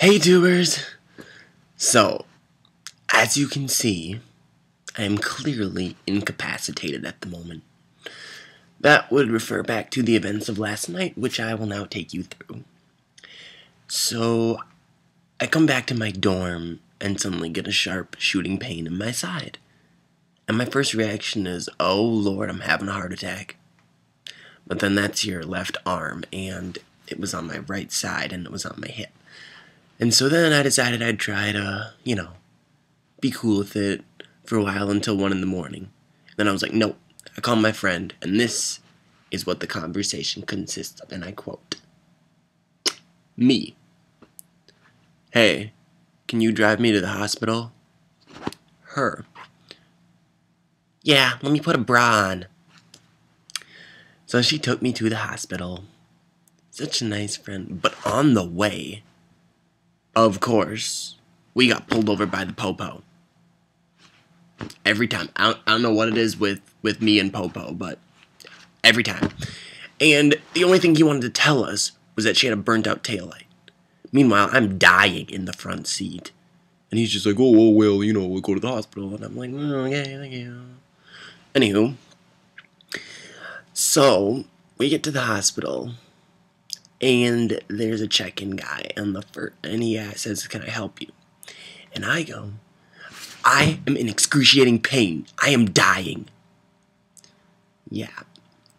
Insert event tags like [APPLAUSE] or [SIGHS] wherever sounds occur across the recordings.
Hey, tubers! So, as you can see, I am clearly incapacitated at the moment. That would refer back to the events of last night, which I will now take you through. So, I come back to my dorm and suddenly get a sharp shooting pain in my side. And my first reaction is, oh lord, I'm having a heart attack. But then that's your left arm, and it was on my right side, and it was on my hip. And so then I decided I'd try to, you know, be cool with it for a while until 1 in the morning. Then I was like, nope. I called my friend, and this is what the conversation consists of, and I quote Me. Hey, can you drive me to the hospital? Her. Yeah, let me put a bra on. So she took me to the hospital. Such a nice friend. But on the way, of course, we got pulled over by the Popo. Every time. I don't, I don't know what it is with, with me and Popo, but every time. And the only thing he wanted to tell us was that she had a burnt out taillight. Meanwhile, I'm dying in the front seat. And he's just like, oh, oh well, you know, we'll go to the hospital. And I'm like, oh, okay, thank you. Anywho, so we get to the hospital, and there's a check-in guy, and the first, and he says, "Can I help you?" And I go, "I am in excruciating pain. I am dying." Yeah.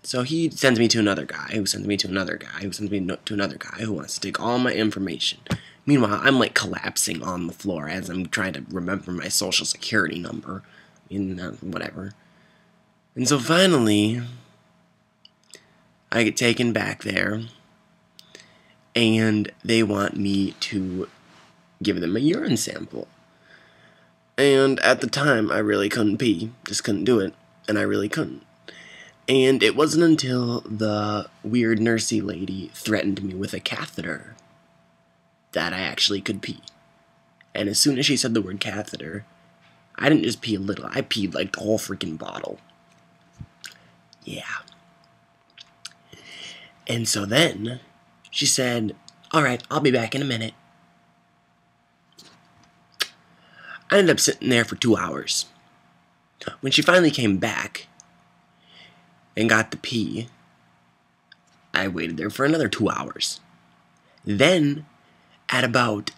So he sends me to another guy, who sends me to another guy, who sends me to another guy, who wants to take all my information. Meanwhile, I'm like collapsing on the floor as I'm trying to remember my social security number. In uh, whatever. And so finally, I get taken back there, and they want me to give them a urine sample. And at the time, I really couldn't pee, just couldn't do it, and I really couldn't. And it wasn't until the weird nursey lady threatened me with a catheter that I actually could pee. And as soon as she said the word catheter, I didn't just pee a little, I peed like the whole freaking bottle. Yeah. And so then she said, All right, I'll be back in a minute. I ended up sitting there for two hours. When she finally came back and got the pee, I waited there for another two hours. Then, at about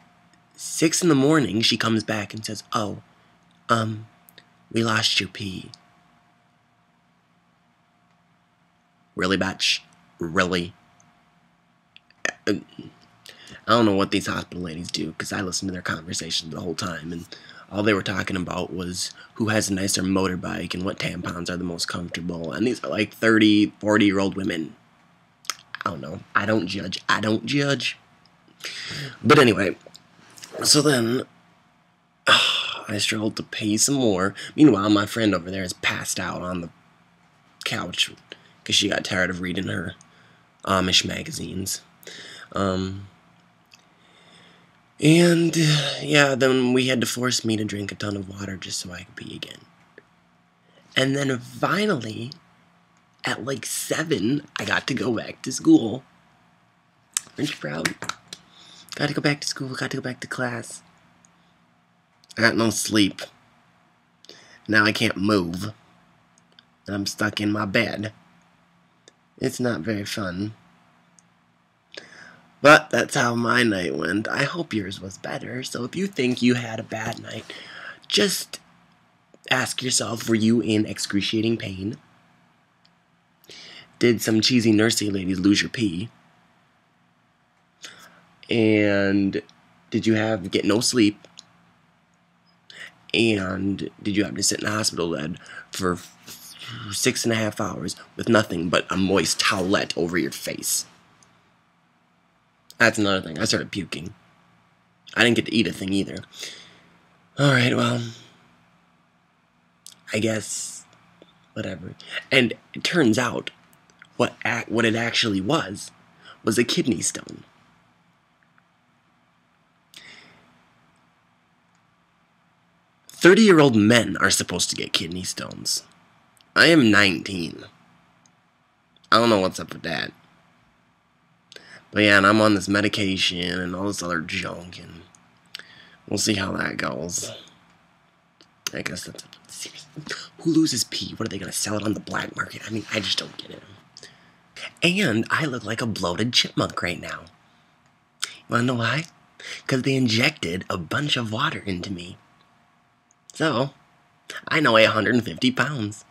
six in the morning, she comes back and says, Oh, um, we lost your pee. Really, Batch? Really? I don't know what these hospital ladies do because I listened to their conversations the whole time and all they were talking about was who has a nicer motorbike and what tampons are the most comfortable. And these are like 30, 40 year old women. I don't know. I don't judge. I don't judge. But anyway, so then [SIGHS] I struggled to pay some more. Meanwhile, my friend over there is passed out on the couch because she got tired of reading her Amish magazines. Um, and yeah, then we had to force me to drink a ton of water just so I could pee again. And then finally, at like seven, I got to go back to school. Aren't you proud? Got to go back to school, got to go back to class. I got no sleep. Now I can't move. And I'm stuck in my bed. It's not very fun. But that's how my night went. I hope yours was better. So if you think you had a bad night, just ask yourself were you in excruciating pain? Did some cheesy nursey ladies lose your pee? And did you have get no sleep? And did you have to sit in the hospital bed for six and a half hours with nothing but a moist towelette over your face. That's another thing. I started puking. I didn't get to eat a thing either. Alright, well. I guess. Whatever. And it turns out what, what it actually was was a kidney stone. Thirty year old men are supposed to get kidney stones. I am 19. I don't know what's up with that. But yeah, and I'm on this medication and all this other junk, and we'll see how that goes. I guess that's. Who loses pee? What are they gonna sell it on the black market? I mean, I just don't get it. And I look like a bloated chipmunk right now. You wanna know why? Because they injected a bunch of water into me. So, I now weigh 150 pounds.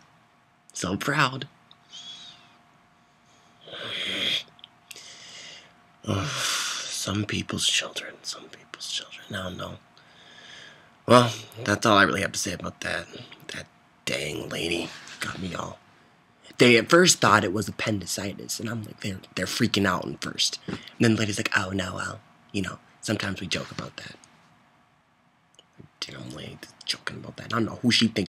So proud. Oh, some people's children, some people's children. Don't know. Well, that's all I really have to say about that. That dang lady got me all. They at first thought it was appendicitis, and I'm like, they're they're freaking out at first. And then the lady's like, oh no, well, you know, sometimes we joke about that. Damn lady joking about that. I don't know who she thinks.